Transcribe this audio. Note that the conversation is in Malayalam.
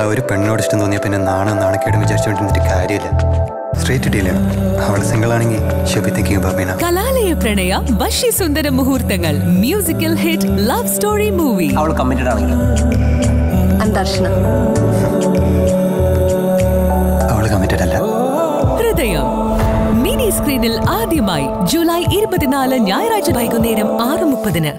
അവൾ ആ ഒരു പെണ്ണോട് ഇഷ്ടം തോന്നിയ പിന്നെ നാണം നാണക്കേടും വിചാരിച്ചുകൊണ്ടിരുന്നിട്ട് കാര്യമില്ല. സ്ട്രേറ്റ് ഡീൽ ചെയ്യണം അവൾ സിംഗിൾ ആണെങ്കിൽ ഷുബി തിങ്കിങ് ബബീന കലാലയ പ്രണയ വശ്യസുന്ദര മുഹൂർത്തങ്ങൾ musical hit love story movie അവൾ കമ്മിറ്റഡ് ആണെങ്കിൽ അന്താർഷണ. അവൾ കമ്മിറ്റഡ് അല്ല. ഹൃദയം. മിനി സ്ക്രീനിൽ ആദ്യമായി ജൂലൈ ഇരുപത്തിനാല് ഞായറാഴ്ച വൈകുന്നേരം ആറ് മുപ്പതിന്.